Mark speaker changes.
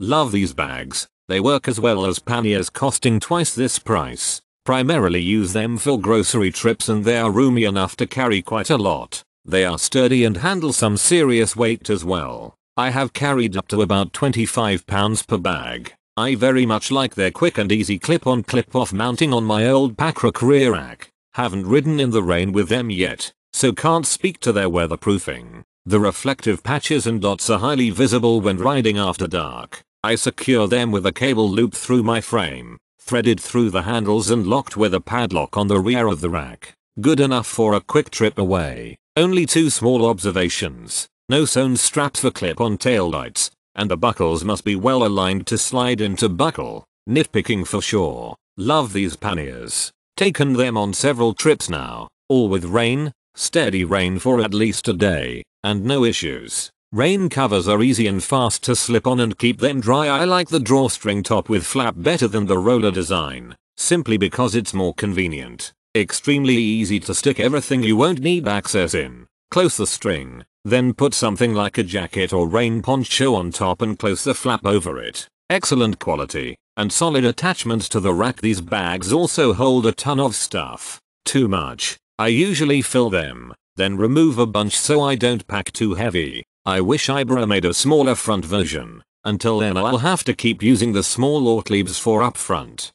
Speaker 1: Love these bags. They work as well as panniers costing twice this price. Primarily use them for grocery trips and they are roomy enough to carry quite a lot. They are sturdy and handle some serious weight as well. I have carried up to about 25 pounds per bag. I very much like their quick and easy clip-on clip-off mounting on my old PakRak rear rack. Haven't ridden in the rain with them yet, so can't speak to their weatherproofing. The reflective patches and dots are highly visible when riding after dark. I secure them with a cable loop through my frame, threaded through the handles and locked with a padlock on the rear of the rack. Good enough for a quick trip away. Only two small observations. No sewn straps for clip-on taillights, and the buckles must be well aligned to slide into buckle. Nitpicking for sure. Love these panniers. Taken them on several trips now, all with rain, steady rain for at least a day, and no issues. Rain covers are easy and fast to slip on and keep them dry. I like the drawstring top with flap better than the roller design, simply because it's more convenient. Extremely easy to stick everything you won't need access in. Close the string, then put something like a jacket or rain poncho on top and close the flap over it. Excellent quality and solid attachments to the rack. These bags also hold a ton of stuff. Too much. I usually fill them, then remove a bunch so I don't pack too heavy. I wish Ibera made a smaller front version. Until then I'll have to keep using the small Ortliebs for up front.